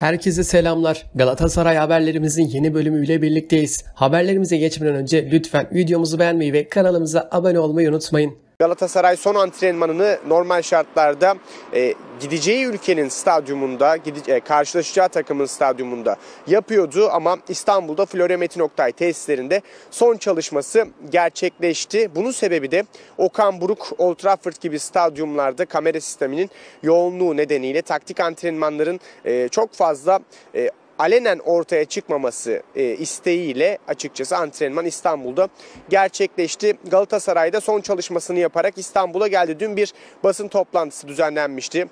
Herkese selamlar. Galatasaray haberlerimizin yeni bölümüyle birlikteyiz. Haberlerimize geçmeden önce lütfen videomuzu beğenmeyi ve kanalımıza abone olmayı unutmayın. Galatasaray son antrenmanını normal şartlarda e, gideceği ülkenin stadyumunda, gide, e, karşılaşacağı takımın stadyumunda yapıyordu ama İstanbul'da Florya Metin Oktay tesislerinde son çalışması gerçekleşti. Bunun sebebi de Okan Buruk, Old Trafford gibi stadyumlarda kamera sisteminin yoğunluğu nedeniyle taktik antrenmanların e, çok fazla e, alenen ortaya çıkmaması e, isteğiyle açıkçası antrenman İstanbul'da gerçekleşti. Galatasaray'da son çalışmasını yaparak İstanbul'a geldi. Dün bir basın toplantısı düzenlenmişti.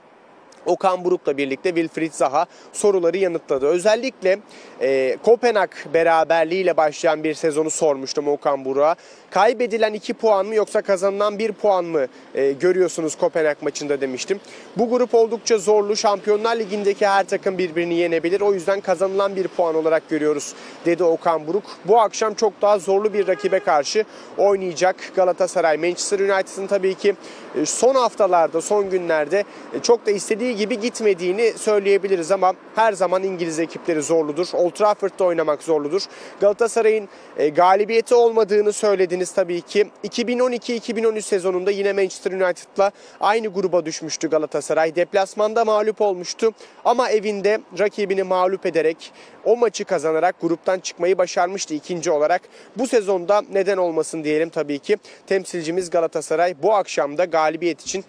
Okan Buruk'la birlikte Wilfried Zaha soruları yanıtladı. Özellikle e, Kopenhag beraberliğiyle başlayan bir sezonu sormuştum Okan Buruk'a. Kaybedilen 2 puan mı yoksa kazanılan 1 puan mı e, görüyorsunuz Kopenhag maçında demiştim. Bu grup oldukça zorlu. Şampiyonlar Ligi'ndeki her takım birbirini yenebilir. O yüzden kazanılan bir puan olarak görüyoruz dedi Okan Buruk. Bu akşam çok daha zorlu bir rakibe karşı oynayacak Galatasaray. Manchester United'ın tabii ki e, son haftalarda, son günlerde e, çok da istediği gibi gitmediğini söyleyebiliriz ama her zaman İngiliz ekipleri zorludur. Old Trafford'da oynamak zorludur. Galatasaray'ın e, galibiyeti olmadığını söylediniz tabii ki. 2012-2013 sezonunda yine Manchester United'la aynı gruba düşmüştü Galatasaray. Deplasmanda mağlup olmuştu ama evinde rakibini mağlup ederek o maçı kazanarak gruptan çıkmayı başarmıştı ikinci olarak. Bu sezonda neden olmasın diyelim tabii ki. Temsilcimiz Galatasaray bu akşamda galibiyet için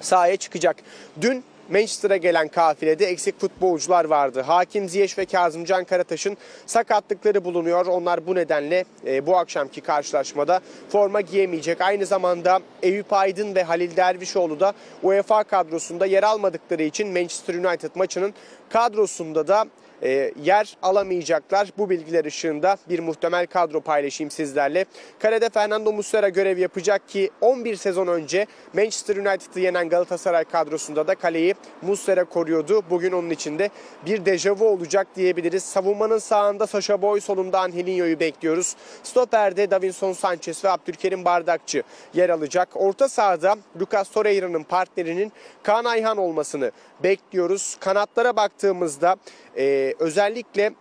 sahaya çıkacak. Dün Manchester'a gelen kafilede eksik futbolcular vardı. Hakim Ziyech ve Kazımcan Karataş'ın sakatlıkları bulunuyor. Onlar bu nedenle e, bu akşamki karşılaşmada forma giyemeyecek. Aynı zamanda Eyüp Aydın ve Halil Dervişoğlu da UEFA kadrosunda yer almadıkları için Manchester United maçının kadrosunda da e, yer alamayacaklar. Bu bilgiler ışığında bir muhtemel kadro paylaşayım sizlerle. Kalede Fernando Muslera görev yapacak ki 11 sezon önce Manchester United'ı yenen Galatasaray kadrosunda da kaleyi Muslera koruyordu. Bugün onun içinde bir dejavu olacak diyebiliriz. Savunmanın sağında Sasha Boy, solunda Angelinho'yu bekliyoruz. Stoper'de Davinson Sanchez ve Abdülkerim Bardakçı yer alacak. Orta sahada Lucas Torreira'nın partnerinin Kaan Ayhan olmasını bekliyoruz. Kanatlara baktığımızda e, özellikle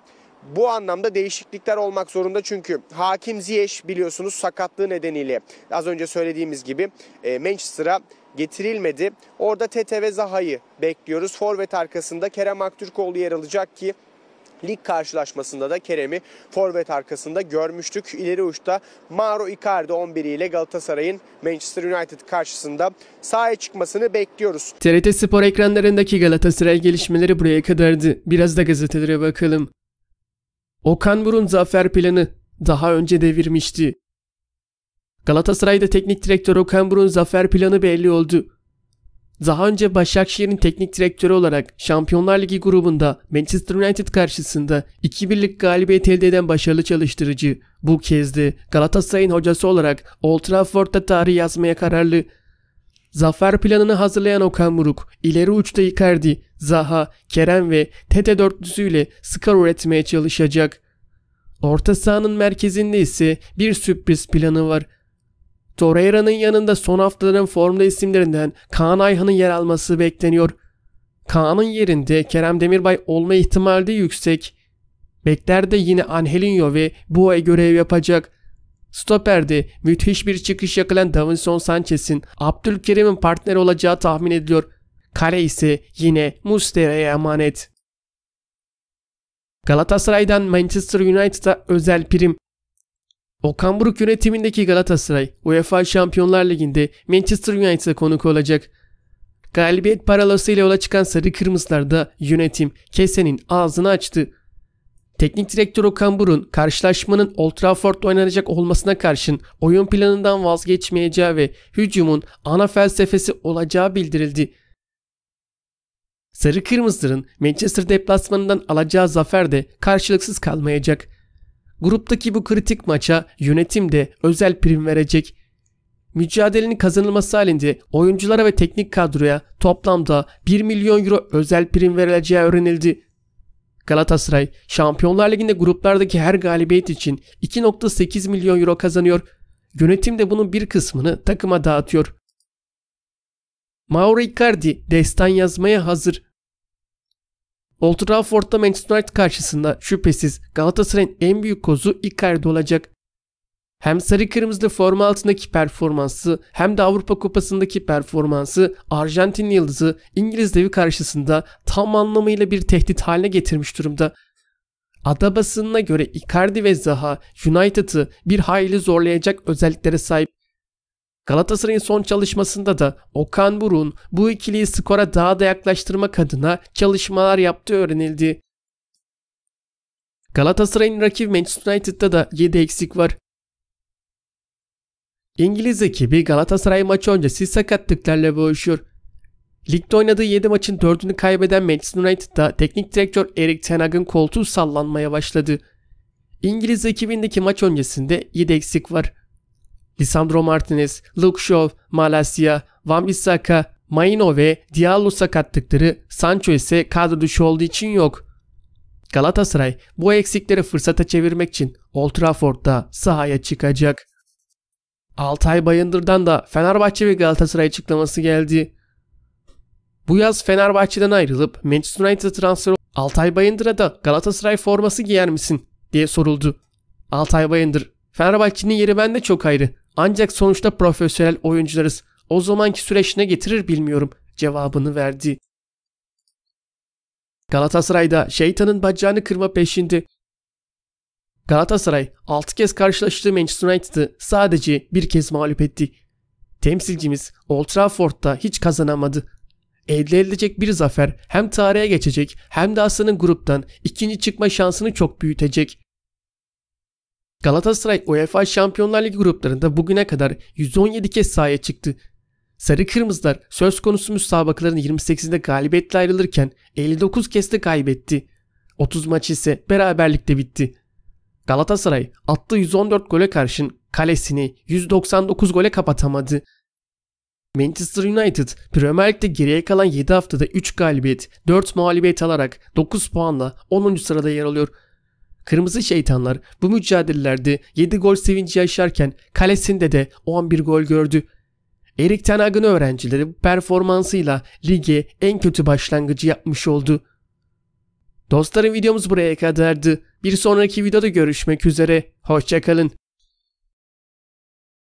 bu anlamda değişiklikler olmak zorunda çünkü Hakim Ziyech biliyorsunuz sakatlığı nedeniyle az önce söylediğimiz gibi e, Manchester'a getirilmedi. Orada Tete ve Zaha'yı bekliyoruz. Forvet arkasında Kerem Aktürkoğlu yer alacak ki lig karşılaşmasında da Kerem'i forvet arkasında görmüştük. İleri uçta Mauro Icardi 11 ile Galatasaray'ın Manchester United karşısında sahaya çıkmasını bekliyoruz. TRT Spor ekranlarındaki Galatasaray gelişmeleri buraya kadardı. Biraz da gazetelere bakalım. Okan Burun zafer planı daha önce devirmişti. Galatasaray'da teknik direktör Okan Burun zafer planı belli oldu. Daha önce Başakşehir'in teknik direktörü olarak Şampiyonlar Ligi grubunda Manchester United karşısında 2-1'lik galibiyet elde eden başarılı çalıştırıcı bu kez de Galatasaray'ın hocası olarak Old Trafford'da tarih yazmaya kararlı. Zafer planını hazırlayan Okan Buruk, ileri uçta Icardi, Zaha, Kerem ve Tete dörtlüsüyle skor üretmeye çalışacak. Orta sahanın merkezinde ise bir sürpriz planı var. Torreira'nın yanında son haftaların formda isimlerinden Kaan Ayhan'ın yer alması bekleniyor. Kaan'ın yerinde Kerem Demirbay olma ihtimali de yüksek. Beklerde yine Angelinho ve Boe görev yapacak. Stoper'de müthiş bir çıkış yakılan Davinson Sanchez'in Abdülkerim'in partner olacağı tahmin ediliyor. Kale ise yine Mustera'ya emanet. Galatasaray'dan Manchester United'a özel prim Okan Buruk yönetimindeki Galatasaray UEFA Şampiyonlar Ligi'nde Manchester United'a konuk olacak. Galibiyet paralası ile yola çıkan Sarı Kırmızılar'da yönetim kesenin ağzını açtı. Teknik direktör Okan Buruk'un karşılaşmanın Old Trafford'da oynanacak olmasına karşın oyun planından vazgeçmeyeceği ve hücumun ana felsefesi olacağı bildirildi. Sarı Kırmızıların Manchester deplasmanından alacağı zafer de karşılıksız kalmayacak. Gruptaki bu kritik maça yönetim de özel prim verecek. Mücadelenin kazanılması halinde oyunculara ve teknik kadroya toplamda 1 milyon euro özel prim verileceği öğrenildi. Galatasaray Şampiyonlar Ligi'nde gruplardaki her galibiyet için 2.8 milyon euro kazanıyor. Yönetim de bunun bir kısmını takıma dağıtıyor. Mauro Icardi destan yazmaya hazır. Old Trafford'da Manchester United karşısında şüphesiz Galatasaray'ın en büyük kozu Icardi olacak. Hem sarı kırmızı forma altındaki performansı hem de Avrupa Kupası'ndaki performansı Arjantin yıldızı İngiliz devi karşısında tam anlamıyla bir tehdit haline getirmiş durumda. Ada basınına göre Icardi ve Zaha United'ı bir hayli zorlayacak özelliklere sahip. Galatasaray'ın son çalışmasında da Okan Burun bu ikiliyi skora daha da yaklaştırmak adına çalışmalar yaptığı öğrenildi. Galatasaray'ın rakibi Manchester United'da da 7 eksik var. İngiliz ekibi Galatasaray maçı öncesi sakatlıklarla boğuşuyor. Ligde oynadığı 7 maçın 4'ünü kaybeden Manchester United'da teknik direktör Erik Ten Hag'ın koltuğu sallanmaya başladı. İngiliz ekibindeki maç öncesinde 7 eksik var. Lisandro Martinez, Luke Shaw, Malasia, Wan-Bissaka, Maino ve Diallo sakatlıkları Sancho ise kadro dışı olduğu için yok. Galatasaray bu eksikleri fırsata çevirmek için Old Trafford'da sahaya çıkacak. Altay Bayındır'dan da Fenerbahçe ve Galatasaray açıklaması geldi. Bu yaz Fenerbahçe'den ayrılıp Manchester United transferi Altay Bayındır'a da Galatasaray forması giyer misin diye soruldu. Altay Bayındır, Fenerbahçe'nin yeri bende çok ayrı. Ancak sonuçta profesyonel oyuncularız. O zamanki süreç ne getirir bilmiyorum cevabını verdi. Galatasaray'da şeytanın bacağını kırma peşinde. Galatasaray 6 kez karşılaştığı Manchester United'ı sadece bir kez mağlup etti. Temsilcimiz Old Trafford'da hiç kazanamadı. Elde edilecek bir zafer hem tarihe geçecek hem de Aslan'ın gruptan ikinci çıkma şansını çok büyütecek. Galatasaray UEFA Şampiyonlar Ligi gruplarında bugüne kadar 117 kez sahaya çıktı. Sarı Kırmızılar söz konusu müsabakaların 28'inde galibiyetle ayrılırken 59 kez de kaybetti. 30 maç ise beraberlikte bitti. Galatasaray attığı 114 gole karşın kalesini 199 gole kapatamadı. Manchester United Premier Lig'de geriye kalan 7 haftada 3 galibiyet, 4 mağlubiyet alarak 9 puanla 10. sırada yer alıyor. Kırmızı şeytanlar bu mücadelelerde 7 gol sevinci yaşarken kalesinde de 11 gol gördü. Erik Ten Hag'ın öğrencileri bu performansıyla lige en kötü başlangıcı yapmış oldu. Dostlarım videomuz buraya kadardı. Bir sonraki videoda görüşmek üzere. Hoşçakalın.